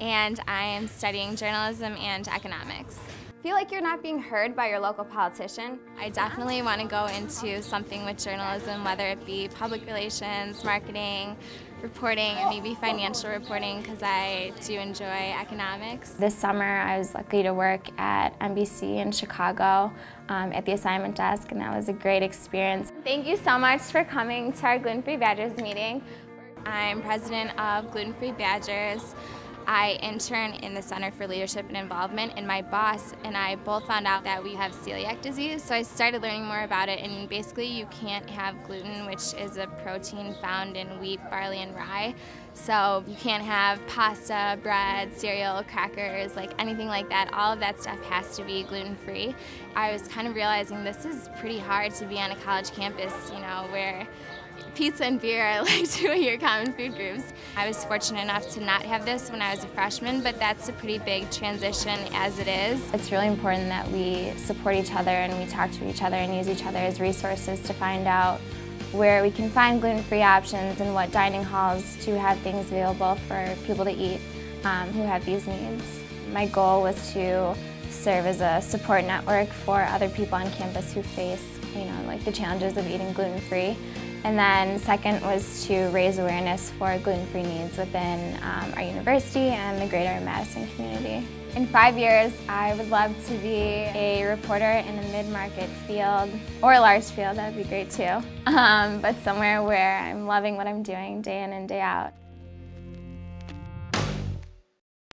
and I am studying journalism and economics. Feel like you're not being heard by your local politician? I definitely want to go into something with journalism, whether it be public relations, marketing, reporting, and maybe financial reporting because I do enjoy economics. This summer I was lucky to work at NBC in Chicago um, at the assignment desk and that was a great experience. Thank you so much for coming to our Gluten Free Badgers meeting. I'm president of Gluten Free Badgers. I intern in the Center for Leadership and Involvement, and my boss and I both found out that we have celiac disease, so I started learning more about it, and basically you can't have gluten, which is a protein found in wheat, barley, and rye, so you can't have pasta, bread, cereal, crackers, like anything like that. All of that stuff has to be gluten-free. I was kind of realizing this is pretty hard to be on a college campus, you know, where pizza and beer are like two of your common food groups. I was fortunate enough to not have this when I was a freshman, but that's a pretty big transition as it is. It's really important that we support each other and we talk to each other and use each other as resources to find out where we can find gluten-free options and what dining halls to have things available for people to eat um, who have these needs. My goal was to serve as a support network for other people on campus who face, you know, like the challenges of eating gluten-free. And then second was to raise awareness for gluten-free needs within um, our university and the greater Madison community. In five years, I would love to be a reporter in a mid-market field, or a large field, that would be great too. Um, but somewhere where I'm loving what I'm doing day in and day out.